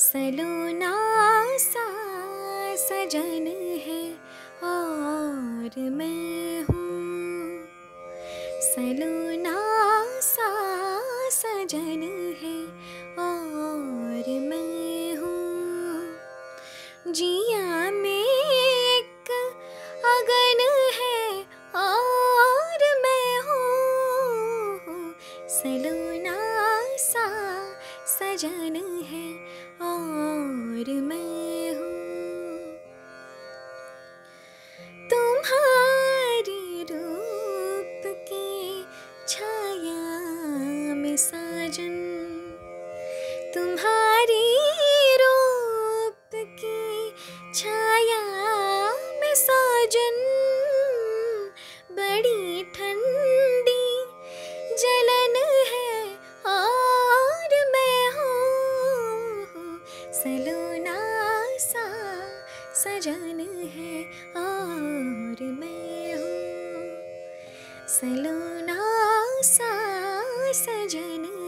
सलोना सा सजन है और मैं हूँ। सलोना सा सजन है और मैं हूँ। जिया में एक अगन है और मैं हूँ। सलोना सजन है और मैं हूँ। तुम्हारे रूप की छाया में साजन, तुम्हारी रूप की छाया में साजन। सलोना सा सजन है और मैं हूँ। सलोना सा सजन